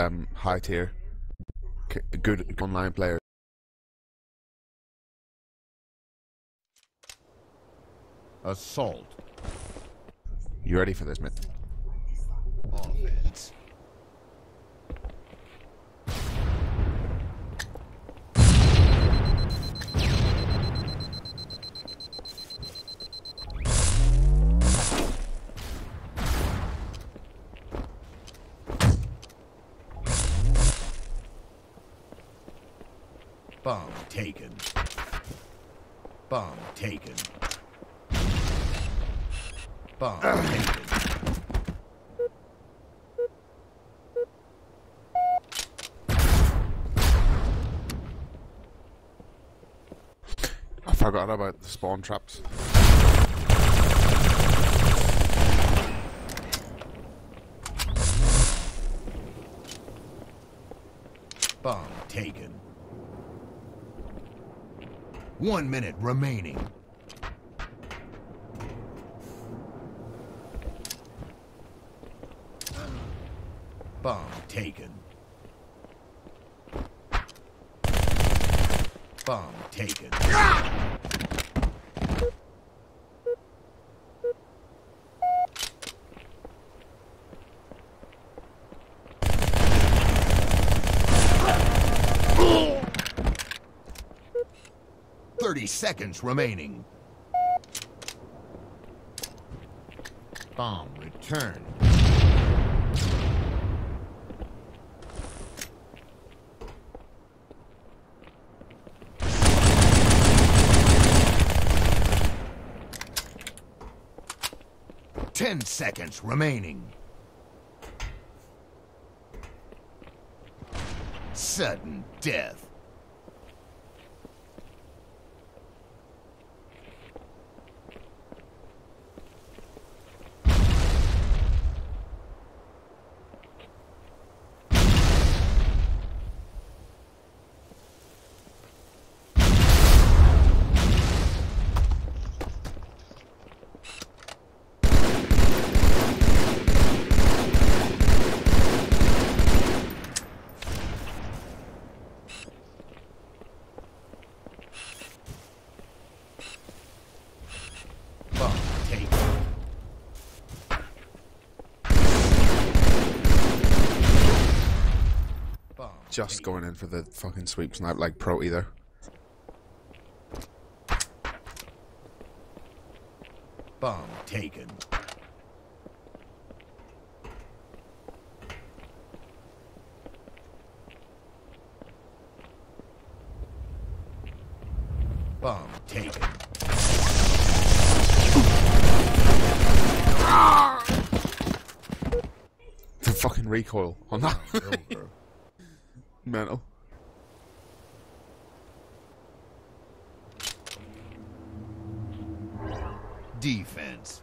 um, high tier, good online player. Assault. You ready for this, mate? Offense. Bomb taken. Bomb taken. Bomb taken. I forgot about the spawn traps. Bomb taken. One minute remaining. Bomb taken. Bomb taken. Thirty seconds remaining. Bomb returned. Ten seconds remaining. Sudden death. Bomb taken. Bomb Just going in for the fucking sweeps, not like pro either. Bomb taken. Bomb taken. The fucking recoil on that. Mental. Defense.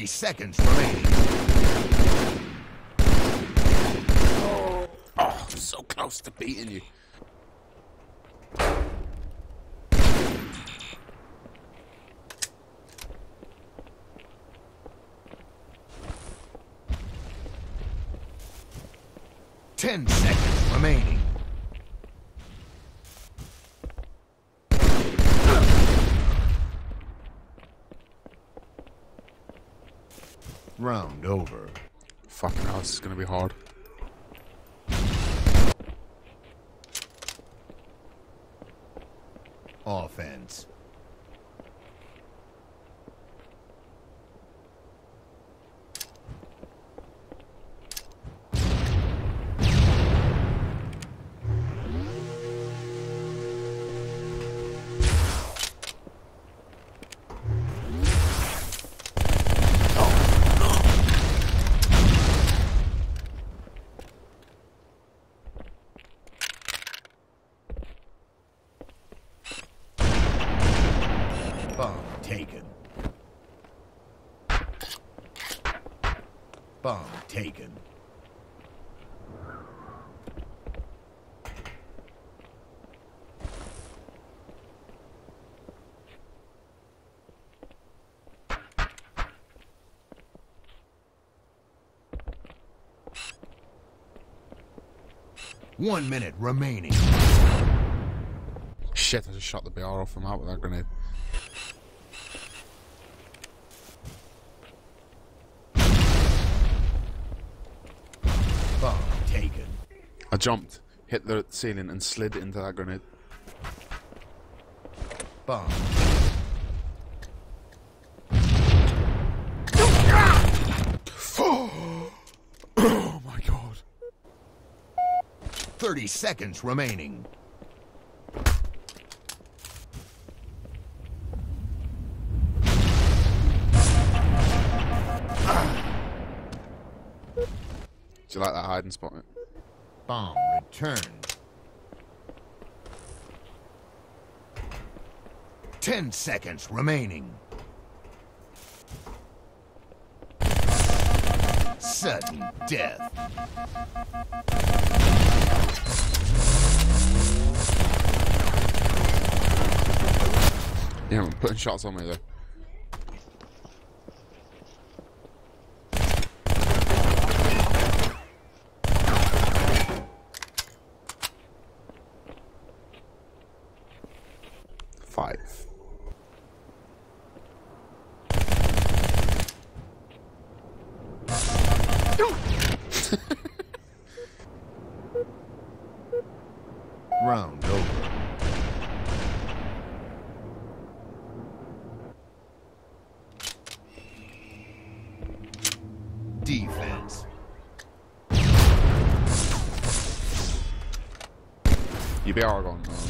Thirty seconds remaining. Oh, so close to beating you. Ten seconds remaining. Round over. Fucking hell, this is gonna be hard. One minute remaining. Shit, I just shot the BR off him out with that grenade. Bomb taken. I jumped, hit the ceiling, and slid into that grenade. Bomb. Oh my god. 30 seconds remaining. Do you like that hiding spot? mate? Bomb returned. 10 seconds remaining. Sudden death. Yeah, I'm putting shots on me though. Five. Round over. Defense. You be Aragon. No,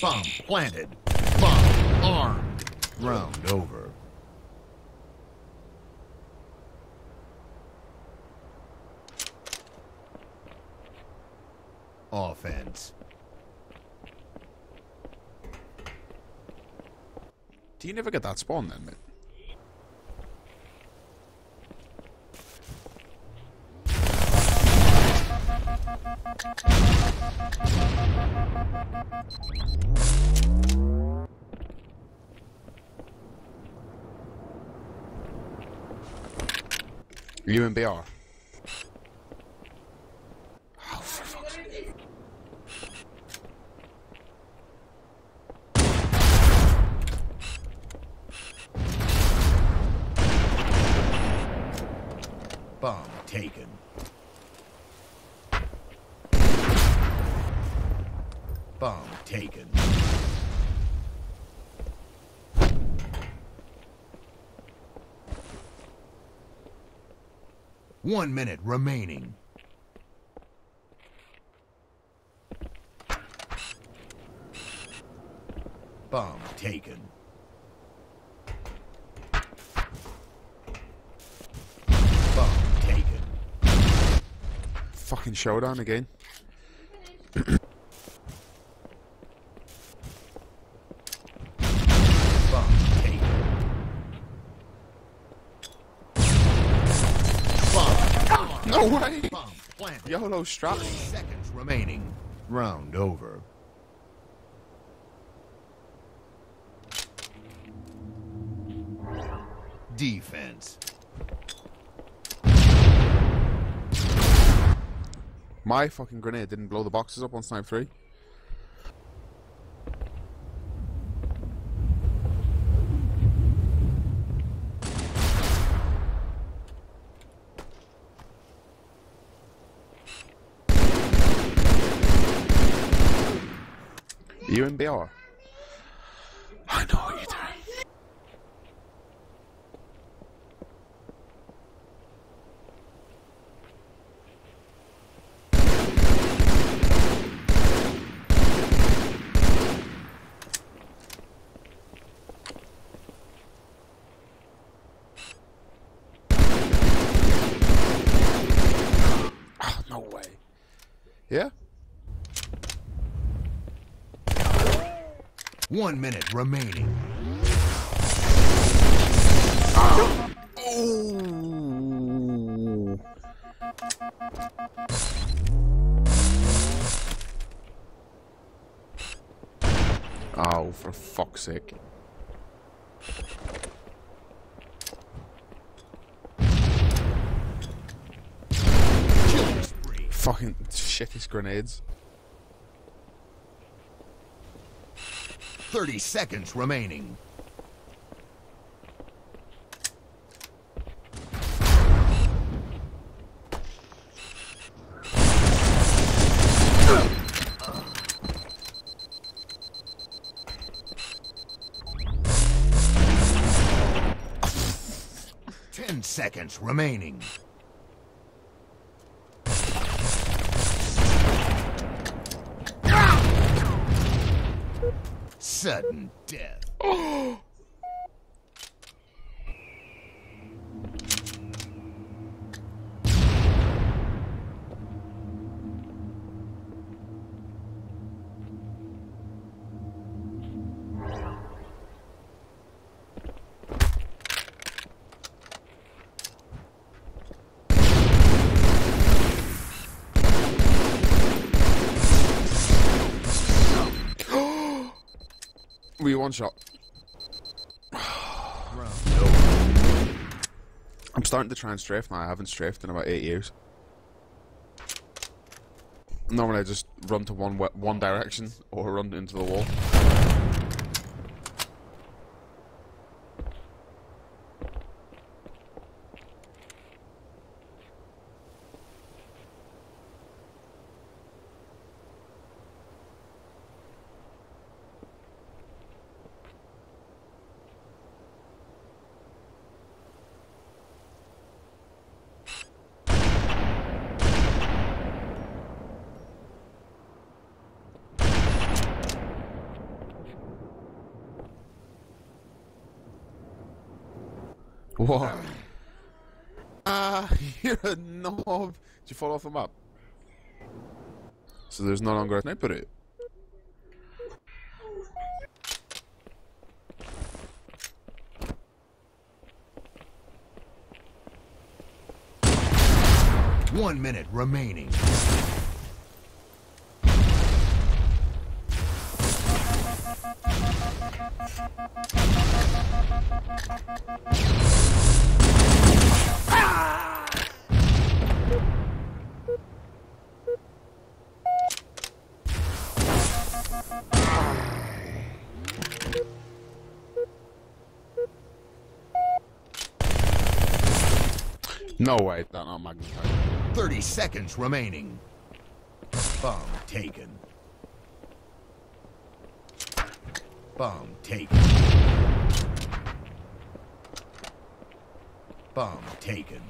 Bomb planted. Bomb armed. Round over. Offense. Do you never get that spawn then, mate? You UMBR. Oh, for. Bomb taken. Taken. One minute remaining. Bomb taken. Bomb taken. Fucking showdown again. Bomb taken. Bomb. No way! YOLO strike. Seconds remaining. Round over. Defense. My fucking grenade didn't blow the boxes up on Snipe 3. You and BR? I know what you're doing. Oh, no way. Yeah? One minute remaining. Oh. Oh, for fuck's sake. Fucking shittest grenades. 30 seconds remaining. Ten seconds remaining. Sudden death. We one shot. I'm starting to try and strafe now. I haven't strafed in about eight years. Normally I just run to one one direction or run into the wall. What? Ah, you're a knob. Did you fall off the map? So there's no longer a sniper route. One minute remaining. No way, that not magnetite. 30 seconds remaining. Bomb taken. Bomb taken. Bomb taken.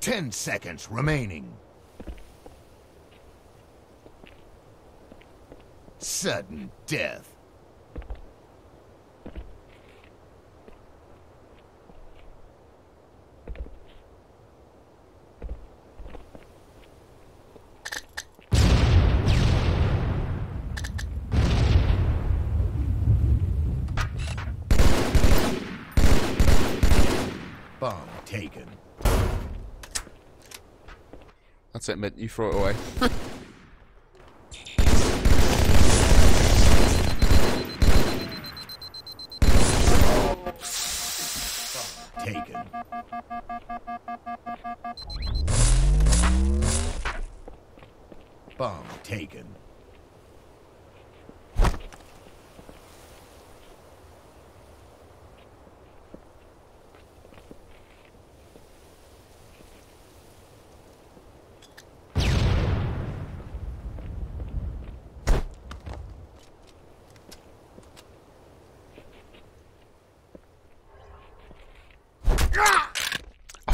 Ten seconds remaining. Sudden death. Bomb taken. That's it, mate. You throw it away.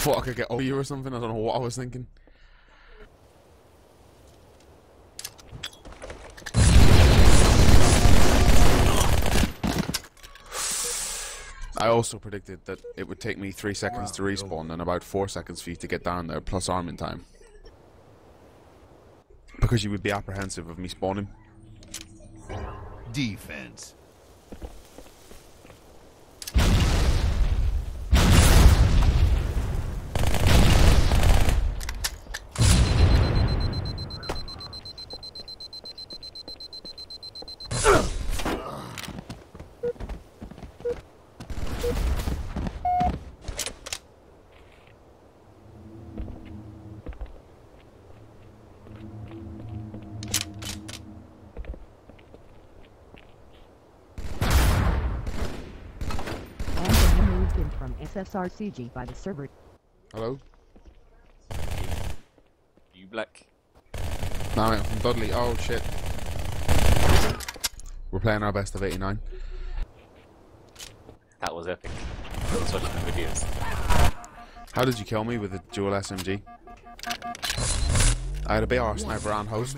thought I could get over you or something. I don't know what I was thinking. I also predicted that it would take me three seconds to respawn and about four seconds for you to get down there, plus arming time. Because you would be apprehensive of me spawning. Defense. and been moved in from SSRCG by the server. Hello? You black. No, I'm from Dudley. Oh, shit. We're playing our best of 89. That was epic. I was watching the videos. How did you kill me with a dual SMG? I had a BR sniper and host.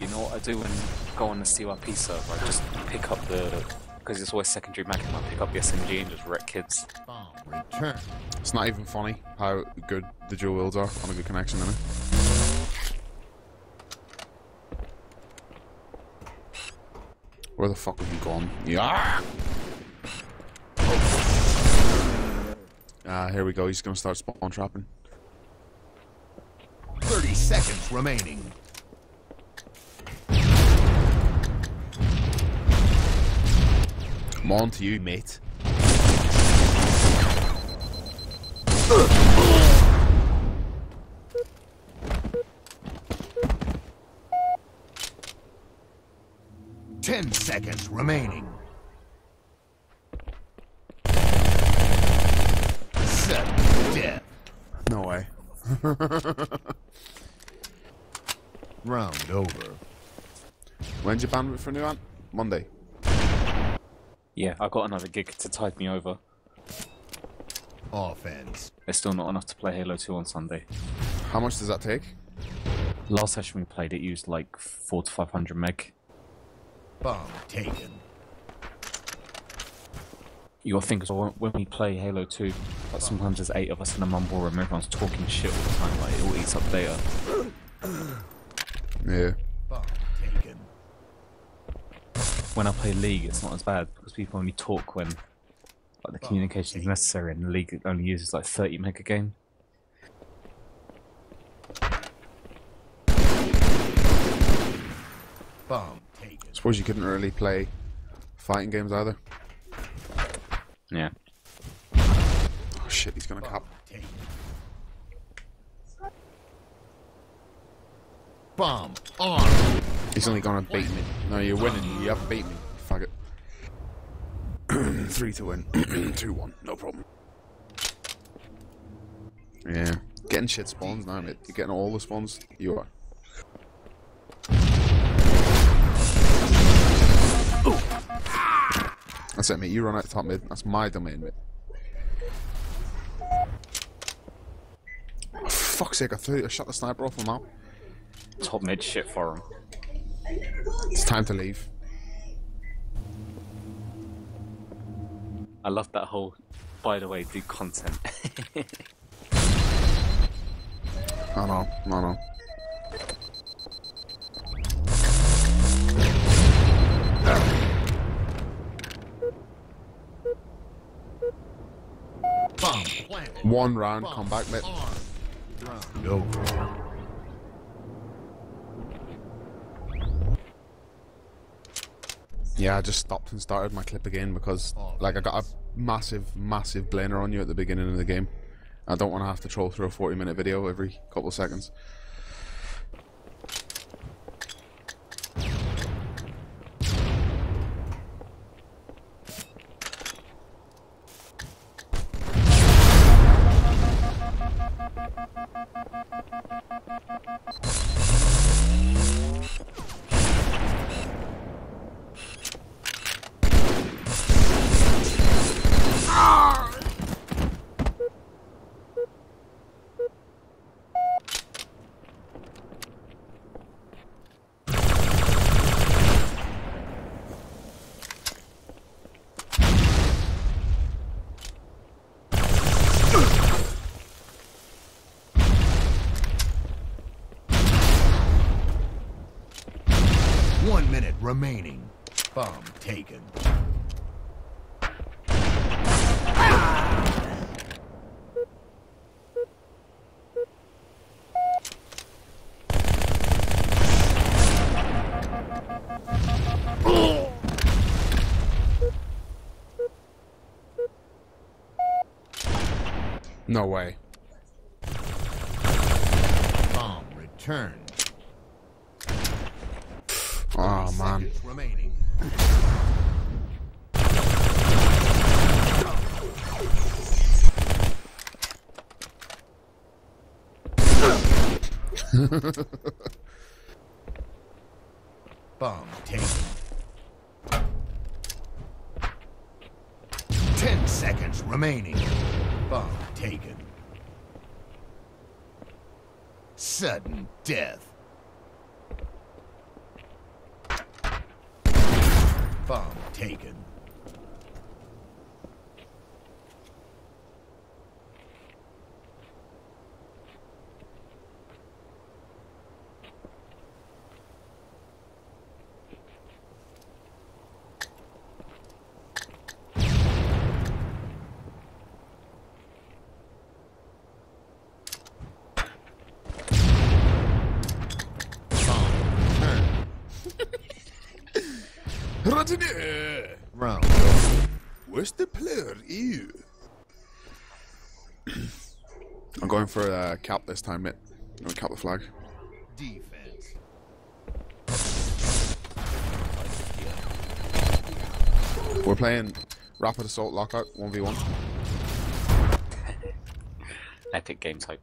You know what I do when I go on the CYP server? I just pick up the because it's always secondary mag. I pick up the SMG and just wreck kids. It's not even funny how good the dual wields are on a good connection, innit? Where the fuck have you gone? Yeah! Ah, here we go. He's gonna start spawn trapping. 30 seconds remaining. Come on to you, mate. Ten seconds remaining. Sudden death. No way. Round over. When's your bandwidth for a new ant? Monday. Yeah, I got another gig to tide me over. Oh, Offense. It's still not enough to play Halo 2 on Sunday. How much does that take? Last session we played, it used like four to five hundred meg. Bomb taken. You gotta think as well, when we play Halo 2, like sometimes there's eight of us in a mumble room, everyone's talking shit all the time, like it all eats up data. Yeah. Bomb taken. When I play League, it's not as bad because people only talk when like the communication is necessary, and the League only uses like 30 meg a game. Bomb taken. Suppose you couldn't really play fighting games either. Yeah. Oh shit, he's gonna cap. Taken. Bomb armed. He's only gonna beat me. No, you're winning. You haven't beat me. Fuck it. Three to win. Two one. No problem. Yeah. Getting shit spawns now, mate. You're getting all the spawns. You are. That's it, mate. You run out top mid. That's my domain, mate. Oh, fuck's sake, I threw I shot the sniper off him out. Top mid shit for him. It's time to leave. I love that whole. By the way, do content. I know, I know. One round, Bomb come back, mate. armed. Round over. Yeah, I just stopped and started my clip again because, oh. like, I got a massive, massive blainer on you at the beginning of the game. I don't want to have to troll through a 40 minute video every couple of seconds. Remaining. Bomb taken. No way. Bomb returned. Remaining. Bomb taken. Ten seconds remaining. Bomb taken. Sudden death. Bomb taken. Bomb turned. Rodney! Round. Where's the player? Ew. I'm going for a cap this time, mate. I'm gonna cap the flag. Defense. We're playing Rapid Assault Lockout 1v1. Epic game type.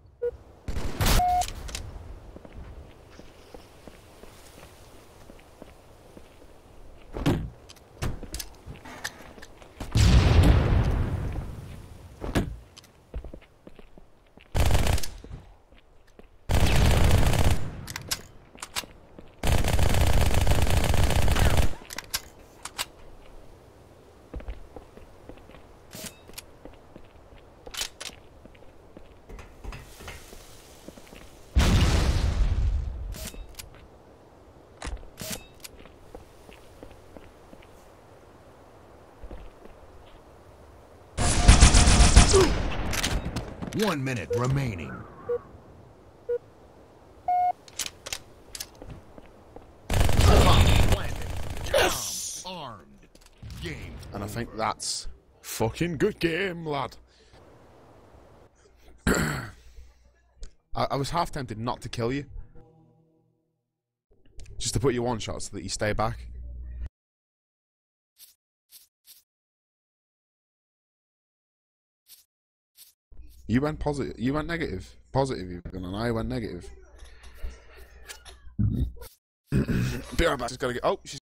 One minute remaining. Yes! Armed. Game. And I think that's fucking good game, lad. I, I was half tempted not to kill you. Just to put you one shot so that you stay back. You went positive. You went negative. Positive, even, and I went negative. Be right back. Just gotta get. Oh, she's